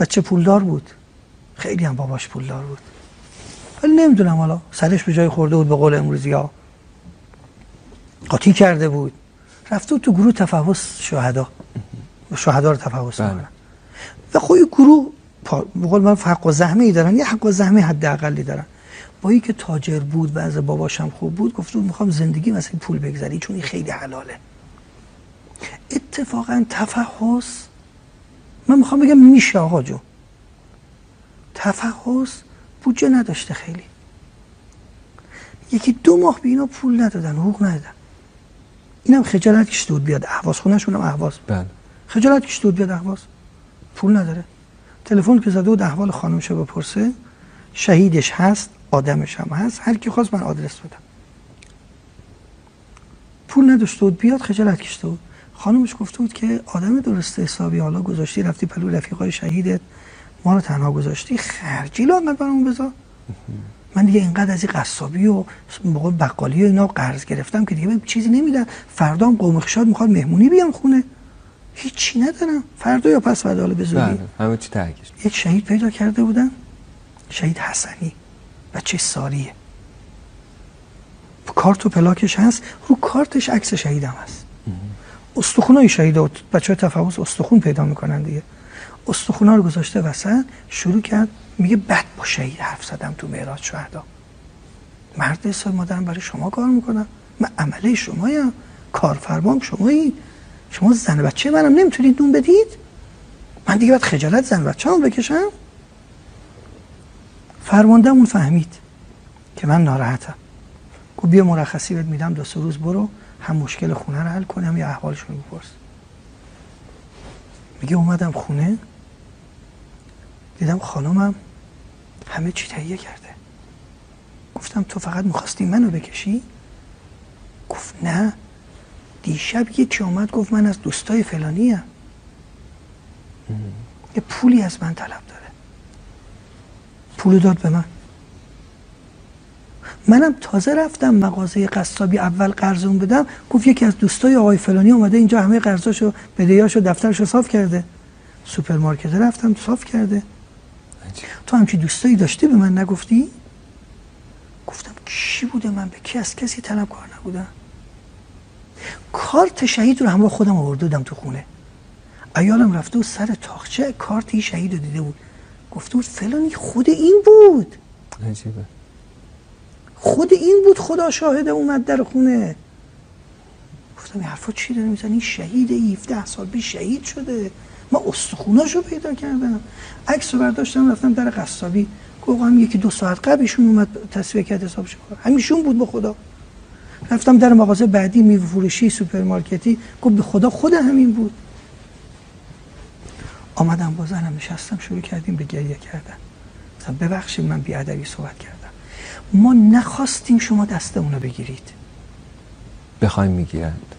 بچه پولدار بود. خیلی هم باباش پولدار بود. ولی نمی‌دونم حالا سرش به جای خورده بود به قول امروزی ها قاطی کرده بود. رفته تو گروه تفحص شهدا. شهدا رو تفحص بله. می‌کنن و خب این گروه به قول من حق و زحمه ای دارن. یه حق و زحمه حداقلی دارن. با اینکه تاجر بود و از باباشم خوب بود گفت بود می‌خوام زندگی مثل پول بگذری چون این خیلی حلاله. اتفاقا تفحص من می‌خوام بگم میشه آقا جو. تفحص بودجه نداشته خیلی. یکی دو ماه به اینا پول ندادن حقوق ندادن. اینم خجالت کشیده بود بیاد اهواز خونهشون هم اهواز. بله. خجالت کشیده بود بیاد اهواز. پول نداره. تلفن که زده بود احوال خانمشو بپرسه. شهیدش هست آدمش هم هست. هر کی خواست من آدرس بدم. پول نداشته بود بیاد خجالت کشیده بود. خانمش گفته بود که آدم درست حسابی حالا گذاشتی رفتی پلو رفیقای شهیدت ما رو تنها گذاشتی. خرجی لاغر برامون بذار. من دیگه اینقدر از این قصابی و بقالی و اینا قرض گرفتم که دیگه چیزی نمیدن فردا هم قوم خشاد می‌خواد مهمونی بیام خونه. هیچی ندارم. فردا یا پس فردا حالا به زودی بله همه چی ترکش یک شهید پیدا کرده بودن. شهید حسنی بچه ساریه. کارت و پلاکش هست. رو کارتش عکس شهیدم هست. استخونای شهید و بچه تفاوز استخون پیدا می‌کنن دیگه. استخونا رو گذاشته وسط شروع کرد میگه بد با شهید حرف زدم تو معراج شهدا. مرد حساب مادرم برای شما کار می‌کنم من عمله شمایم کارفرمام شمایی. شما زن بچه منم نمی‌تونید نون بدید؟ من دیگه باید خجالت زن بچه هم بکشم؟ فرماندهمون فهمید که من ناراحتم. گفت بیا مرخصی بهت میدم دو سه روز برو. هم مشکل خونه رو حل کنم یا احوالشون رو بپرس. میگه اومدم خونه دیدم خانمم همه چی تهیه کرده. گفتم تو فقط می‌خواستی منو بکشی؟ گفت نه. دیشب یکی اومد گفت من از دوستای فلانی هم. یه پولی از من طلب داره. پولو داد به من. منم تازه رفتم مغازه قصابی اول قرض اون بدم گفت یکی از دوستای آقای فلانی اومده اینجا همه قرضاشو بدهیاشو دفترشو صاف کرده. سوپرمارکت رفتم صاف کرده. تو همچی دوستایی داشتی به من نگفتی؟ گفتم کی بوده من؟ به کی؟ از کسی طلبکار نبودم. کارت شهید رو همراه خودم آورده بودم تو خونه. عیالم رفته و سر طاقچه کارت شهید رو دیده بود. گفته بود فلانی خود این بود. عجیبه. خود این بود خدا شاهده اومد در خونه. گفتم این حرفا چی داره می‌زنی؟ شهید 17 سال پیش شهید شده. من استخوناشو پیدا کردم. عکس رو برداشتم رفتم در قصابی. گفتم یکی دو ساعت قبلشون اومد تسویه کرد حسابش همیشون بود به خدا. رفتم در مغازه بعدی میوه فروشی سوپرمارکتی. گفت به خدا خود همین بود. آمدم با زنم نشستم شروع کردیم به گریه کردن. گفتم ببخشید من بیادبی صحبت کردم. ما نخواستیم شما دستمون رو بگیرید. بخوایم می‌گیرند.